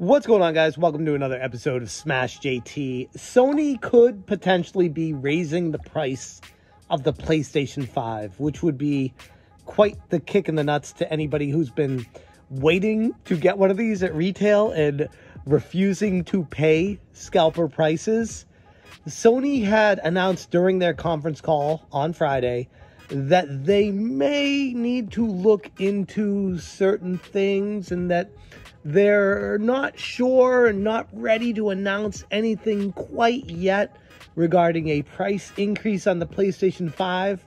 What's going on, guys? Welcome to another episode of Smash JT. Sony could potentially be raising the price of the PlayStation 5, which would be quite the kick in the nuts to anybody who's been waiting to get one of these at retail and refusing to pay scalper prices. Sony had announced during their conference call on Friday that they may need to look into certain things and that they're not sure and not ready to announce anything quite yet regarding a price increase on the PlayStation 5.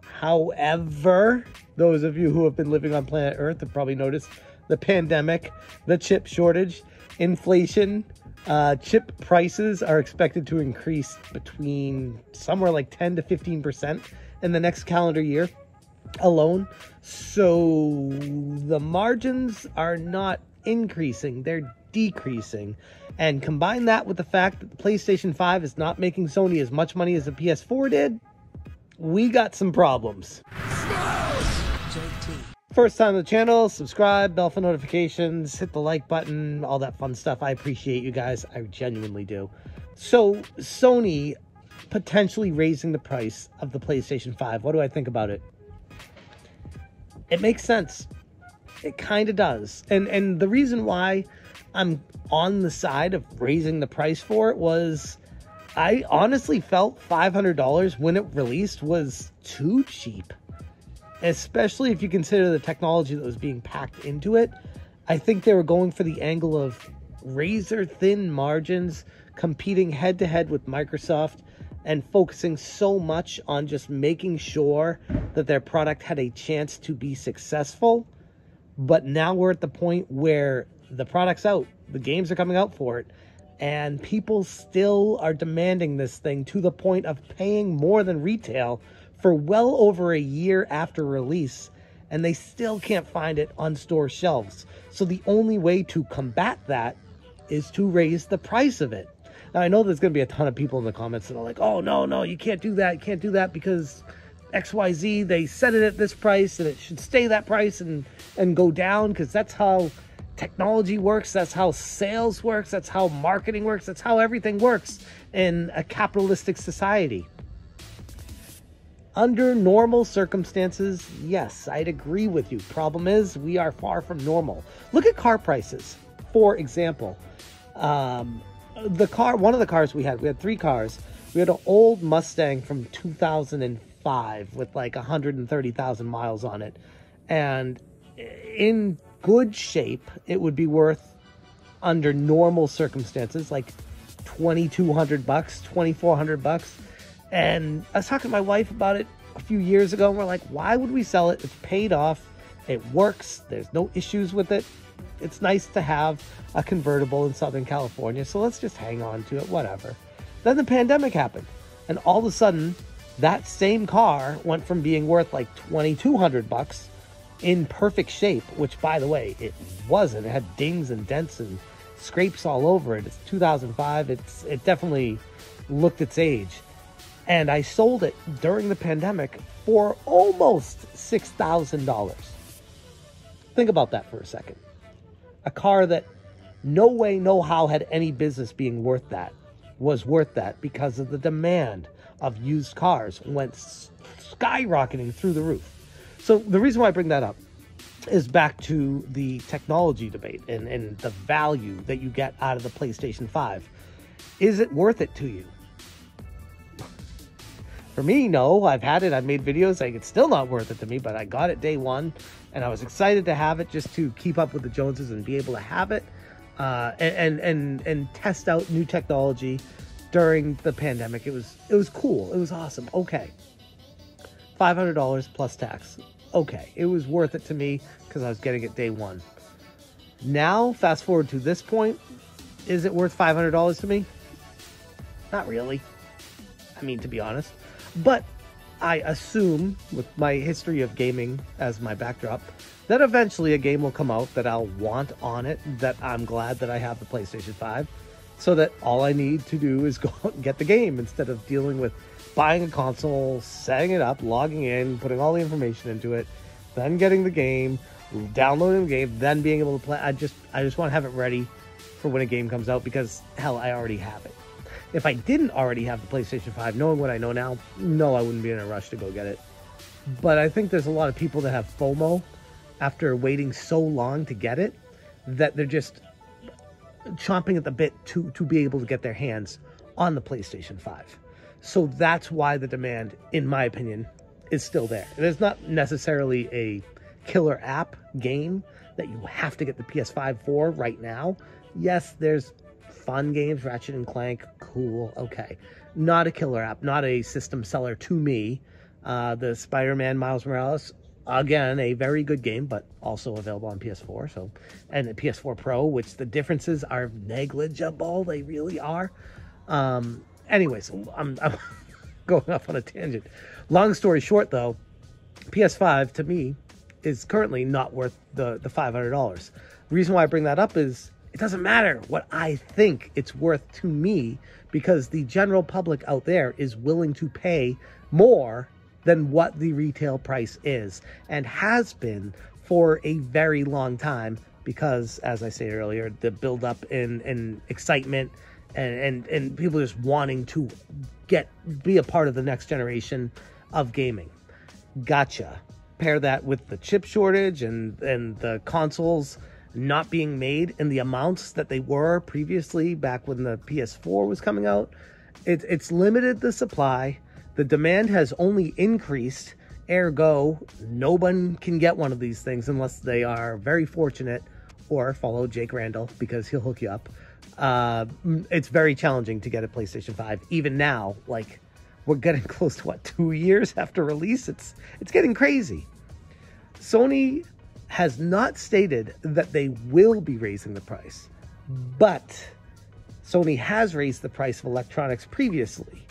However, those of you who have been living on planet Earth have probably noticed the pandemic, the chip shortage, inflation, uh, chip prices are expected to increase between somewhere like 10 to 15% in the next calendar year alone. So the margins are not increasing, they're decreasing. And combine that with the fact that the PlayStation 5 is not making Sony as much money as the PS4 did, we got some problems. First time on the channel, subscribe, bell for notifications, hit the like button, all that fun stuff. I appreciate you guys. I genuinely do. So, Sony potentially raising the price of the PlayStation 5. What do I think about it? It makes sense. It kind of does. And and the reason why I'm on the side of raising the price for it was I honestly felt $500 when it released was too cheap. Especially if you consider the technology that was being packed into it. I think they were going for the angle of razor thin margins, competing head to head with Microsoft, and focusing so much on just making sure that their product had a chance to be successful but now we're at the point where the product's out, the games are coming out for it, and people still are demanding this thing to the point of paying more than retail for well over a year after release, and they still can't find it on store shelves. So the only way to combat that is to raise the price of it. Now, I know there's going to be a ton of people in the comments that are like, oh, no, no, you can't do that. You can't do that because XYZ, they set it at this price and it should stay that price and, and go down because that's how technology works. That's how sales works. That's how marketing works. That's how everything works in a capitalistic society. Under normal circumstances, yes, I'd agree with you. Problem is, we are far from normal. Look at car prices, for example. Um, the car, one of the cars we had, we had three cars. We had an old Mustang from 2005 5 with like 130,000 miles on it. And in good shape, it would be worth under normal circumstances like 2200 bucks, 2400 bucks. And I was talking to my wife about it a few years ago and we're like, "Why would we sell it? It's paid off. It works. There's no issues with it. It's nice to have a convertible in Southern California. So let's just hang on to it, whatever." Then the pandemic happened. And all of a sudden, that same car went from being worth like 2200 bucks in perfect shape, which by the way, it wasn't. It had dings and dents and scrapes all over it. It's 2005. It's it definitely looked its age. And I sold it during the pandemic for almost $6,000. Think about that for a second. A car that no way, no how had any business being worth that was worth that because of the demand of used cars went skyrocketing through the roof. So the reason why I bring that up is back to the technology debate and, and the value that you get out of the PlayStation 5. Is it worth it to you? For me, no. I've had it. I've made videos. Like it's still not worth it to me, but I got it day one, and I was excited to have it just to keep up with the Joneses and be able to have it, uh, and, and and and test out new technology during the pandemic. It was it was cool. It was awesome. Okay. $500 plus tax. Okay. It was worth it to me because I was getting it day 1. Now, fast forward to this point, is it worth $500 to me? Not really. I mean, to be honest. But I assume, with my history of gaming as my backdrop, that eventually a game will come out that I'll want on it, that I'm glad that I have the PlayStation 5 so that all I need to do is go and get the game instead of dealing with buying a console, setting it up, logging in, putting all the information into it, then getting the game, downloading the game, then being able to play. I just I just want to have it ready for when a game comes out because hell, I already have it. If I didn't already have the PlayStation 5, knowing what I know now, no, I wouldn't be in a rush to go get it. But I think there's a lot of people that have FOMO after waiting so long to get it that they're just chomping at the bit to to be able to get their hands on the PlayStation 5. So that's why the demand, in my opinion, is still there. There's not necessarily a killer app game that you have to get the PS5 for right now. Yes, there's fun games, Ratchet and Clank, cool, okay. Not a killer app, not a system seller to me. Uh, the Spider-Man Miles Morales, again, a very good game, but also available on PS4. So, and the PS4 Pro, which the differences are negligible. They really are. Um, anyways, I'm, I'm going off on a tangent. Long story short, though, PS5 to me is currently not worth the the five hundred dollars. The reason why I bring that up is it doesn't matter what I think it's worth to me because the general public out there is willing to pay more than what the retail price is and has been for a very long time because as I said earlier, the build up in, in excitement and, and, and people just wanting to get be a part of the next generation of gaming. Gotcha. Pair that with the chip shortage and, and the consoles not being made in the amounts that they were previously back when the PS4 was coming out. It, it's limited the supply. The demand has only increased. Ergo, no one can get one of these things unless they are very fortunate or follow Jake Randall because he'll hook you up. Uh, it's very challenging to get a PlayStation 5. Even now, like we're getting close to what two years after release. It's it's getting crazy. Sony has not stated that they will be raising the price, but Sony has raised the price of electronics previously.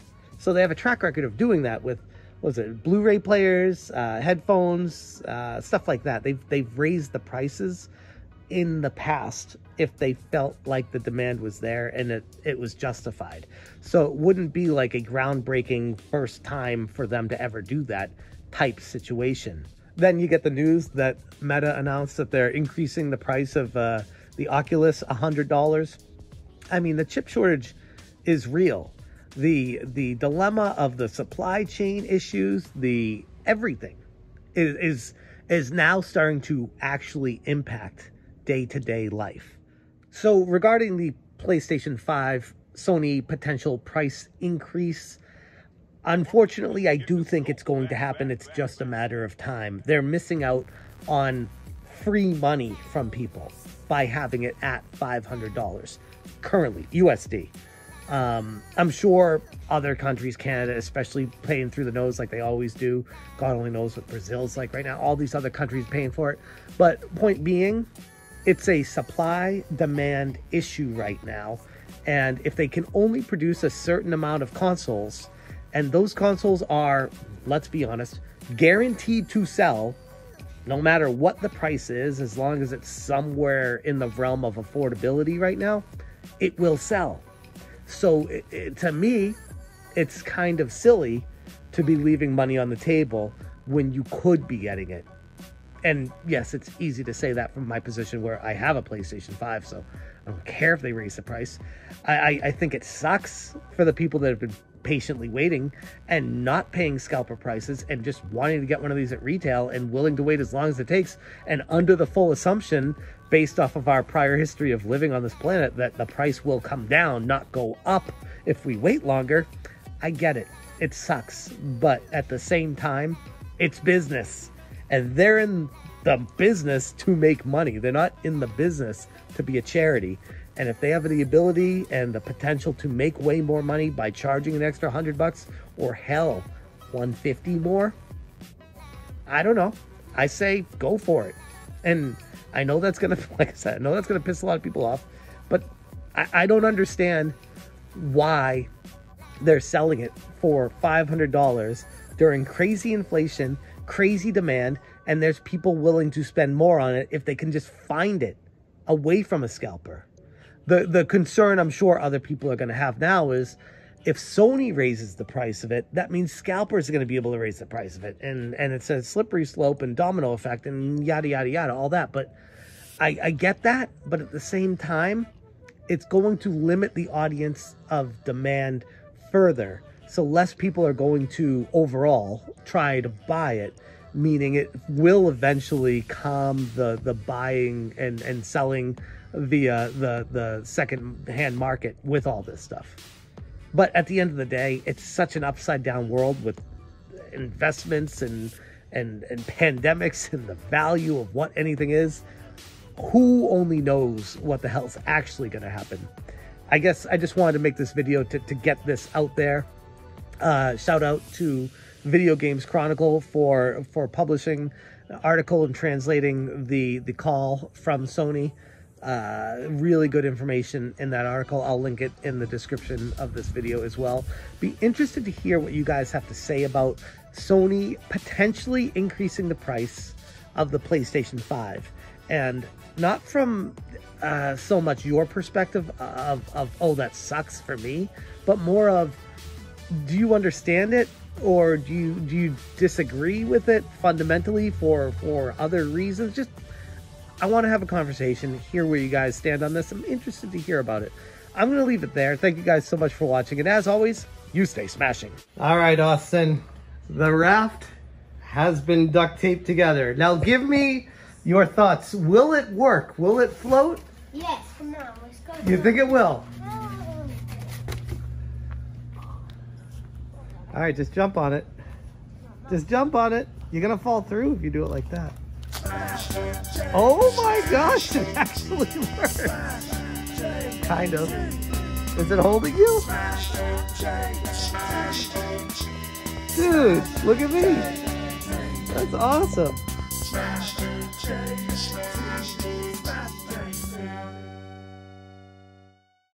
So they have a track record of doing that with was it Blu-ray players, uh, headphones, uh, stuff like that. They've they've raised the prices in the past if they felt like the demand was there and it, it was justified. So it wouldn't be like a groundbreaking first time for them to ever do that type situation. Then you get the news that Meta announced that they're increasing the price of uh, the Oculus $100. I mean, the chip shortage is real. The the dilemma of the supply chain issues, the everything is is, is now starting to actually impact day-to-day life. So regarding the PlayStation 5 Sony potential price increase, Unfortunately, I do think it's going to happen. It's just a matter of time. They're missing out on free money from people by having it at $500 currently, USD. Um, I'm sure other countries, Canada especially, paying through the nose like they always do. God only knows what Brazil's like right now. All these other countries paying for it. But point being, it's a supply demand issue right now. And if they can only produce a certain amount of consoles, and those consoles are, let's be honest, guaranteed to sell no matter what the price is, as long as it's somewhere in the realm of affordability right now, it will sell. So it, it, to me, it's kind of silly to be leaving money on the table when you could be getting it. And yes, it's easy to say that from my position where I have a PlayStation 5, so I don't care if they raise the price. I, I, I think it sucks for the people that have been patiently waiting and not paying scalper prices and just wanting to get one of these at retail and willing to wait as long as it takes and under the full assumption based off of our prior history of living on this planet that the price will come down not go up if we wait longer. I get it. It sucks. But at the same time it's business. And they're in the business to make money. They're not in the business to be a charity. And if they have the ability and the potential to make way more money by charging an extra 100 bucks or hell, 150 more, I don't know. I say go for it. And I know that's going to, like I said, I know that's to piss a lot of people off, but I, I don't understand why they're selling it for $500 during crazy inflation, crazy demand, and there's people willing to spend more on it if they can just find it away from a scalper. The the concern I'm sure other people are going to have now is if Sony raises the price of it, that means scalpers are going to be able to raise the price of it, and and it's a slippery slope and domino effect and yada yada yada all that. But I, I get that, but at the same time, it's going to limit the audience of demand further. So less people are going to overall try to buy it, meaning it will eventually calm the the buying and and selling via the the second hand market with all this stuff. But at the end of the day, it's such an upside down world with investments and and and pandemics and the value of what anything is. Who only knows what the hell's actually going to happen? I guess I just wanted to make this video to, to get this out there. Uh, shout out to Video Games Chronicle for for publishing the article and translating the the call from Sony. Uh, really good information in that article. I'll link it in the description of this video as well. Be interested to hear what you guys have to say about Sony potentially increasing the price of the PlayStation 5. And not from uh, so much your perspective of, of, oh, that sucks for me, but more of, do you understand it? Or do you do you disagree with it fundamentally for for other reasons? Just I want to have a conversation, hear where you guys stand on this. I'm interested to hear about it. I'm going to leave it there. Thank you guys so much for watching. And as always, you stay smashing. All right, Austin. The raft has been duct taped together. Now give me your thoughts. Will it work? Will it float? Yes, come on, let's go. You think it will? Oh. All right, just jump on it. Just jump on it. You're going to fall through if you do it like that. Oh my gosh, it actually works. Kind of. Is it holding you? Dude, look at me. That's awesome.